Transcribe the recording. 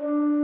Mm-hmm.